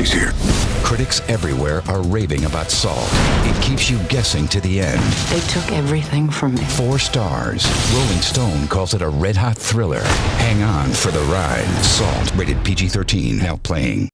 She's here. Critics everywhere are raving about Salt. It keeps you guessing to the end. They took everything from me. Four stars. Rolling Stone calls it a red hot thriller. Hang on for the ride. Salt, rated PG 13, now playing.